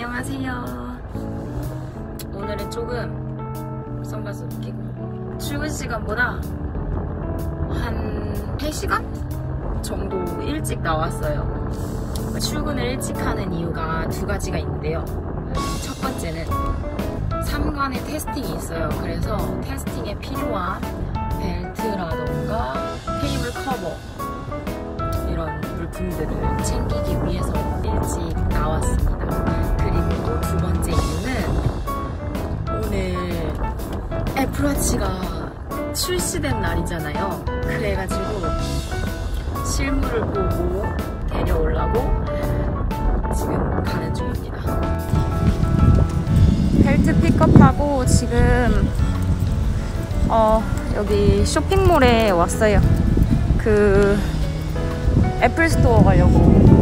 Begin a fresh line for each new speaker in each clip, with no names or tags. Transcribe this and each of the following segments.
안녕하세요. 오늘은 조금 선글라스 끼고 출근 시간보다 한 3시간 정도 일찍 나왔어요. 출근을 일찍 하는 이유가 두 가지가 있는데요. 첫 번째는 3관의 테스팅이 있어요. 그래서 테스팅에 필요한 벨트라던가 테이블 커버 이런 물품들을 챙기기 위해서 일찍 나왔습니다. 또두 번째 이유는 오늘 애플워치가 출시된 날이잖아요. 그래가지고 실물을 보고 데려오려고 지금 가는 중입니다. 벨트 픽업하고 지금 어 여기 쇼핑몰에 왔어요. 그 애플 스토어 가려고.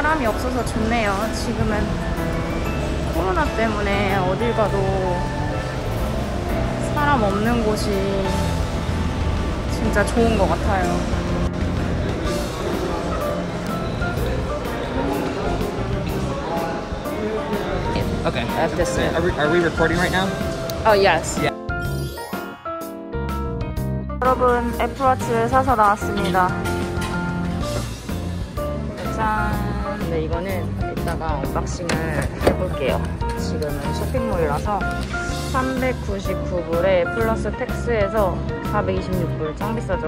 사람이 없어서 좋네요. 지금은 코로나 때문에 어딜 가도 사람 없는 곳이 진짜 좋은 것 같아요.
Okay.
At this one.
Are we, are we recording right now?
Oh, yes.
Yeah.
여러분, 애플워치를 사서 나왔습니다. 짠. 네, 이거는 이따가 언박싱을 해볼게요. 지금은 쇼핑몰이라서 399불에 플러스 tax해서 426불 짱 비싸죠.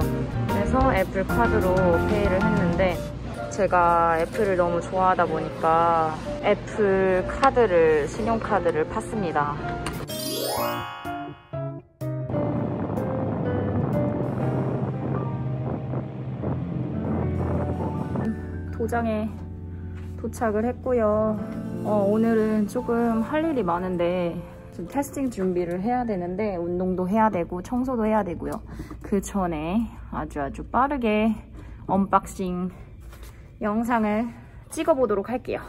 그래서 애플 카드로 pay를 했는데 제가 애플을 너무 좋아하다 보니까 애플 카드를 신용카드를 팠습니다. 도장에 도착을 했고요. 어, 오늘은 조금 할 일이 많은데 좀 testing 준비를 해야 되는데 운동도 해야 되고 청소도 해야 되고요. 그 전에 아주 아주 빠르게 언박싱 영상을 찍어보도록 할게요.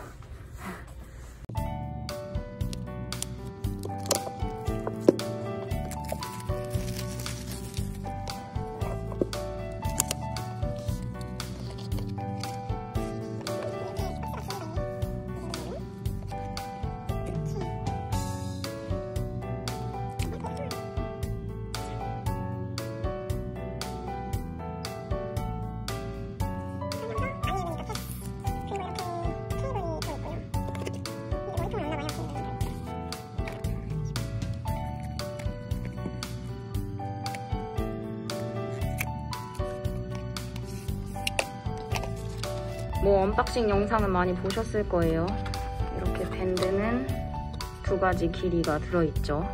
뭐 unboxing 영상은 많이 보셨을 거예요. 이렇게 밴드는 두 가지 길이가 들어있죠.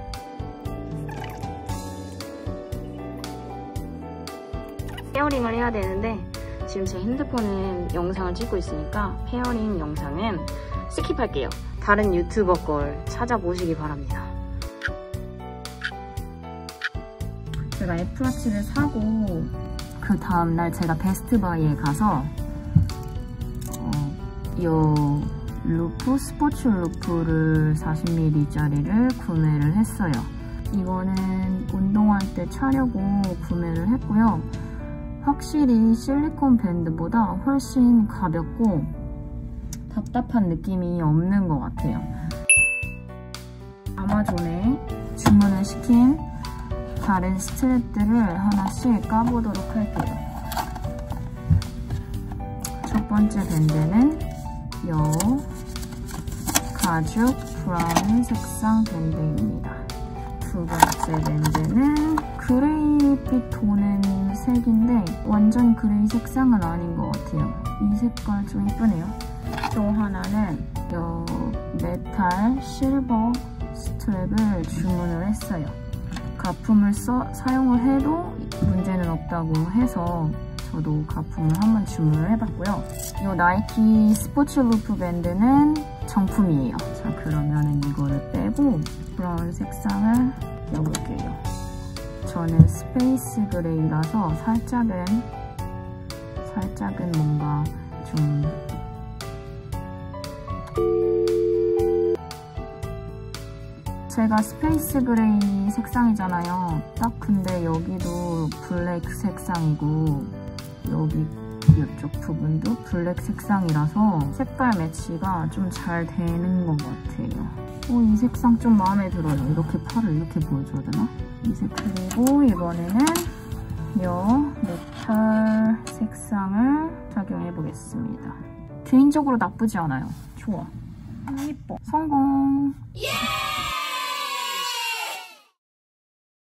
pairing을 해야 되는데 지금 제 핸드폰은 영상을 찍고 있으니까 pairing 영상은 skip할게요. 다른 유튜버 걸 찾아보시기 바랍니다. 제가 애플워치를 사고 그 다음날 제가 베스트바이에 가서 요 loop, 스포츠 loop를 40mm짜리를 구매를 했어요. 이거는 운동할 때 차려고 구매를 했고요. 확실히 실리콘 밴드보다 훨씬 가볍고 답답한 느낌이 없는 것 같아요. 아마존에 주문을 시킨 다른 strap들을 하나씩 까보도록 할게요. 첫 번째 밴드는 요 가죽 brown 색상 밴드입니다. 두 번째 밴드는 gray빛 도는 색인데 완전 gray 색상은 아닌 것 같아요. 이 색깔 좀 이쁘네요. 또 하나는 요 metal silver strap을 주문을 했어요. 가품을 써, 사용을 해도 문제는 없다고 해서 저도 가품을 한번 주문을 해봤고요. 이 나이키 스포츠 loop 밴드는 정품이에요. 자 그러면은 이거를 빼고 brown 색상을 넣어볼게요. 저는 space gray라서 살짝은 살짝은 뭔가 좀 제가 space gray 색상이잖아요. 딱 근데 여기도 블랙 색상이고 여기 이쪽 부분도 블랙 색상이라서 색깔 매치가 좀 잘 되는 것 같아요. 어, 이 색상 좀 마음에 들어요. 이렇게 팔을 이렇게 보여줘야 되나? 이색 그리고 이번에는 요 메탈 색상을 착용해 보겠습니다. 개인적으로 나쁘지 않아요. 좋아. 아, 예뻐. 성공!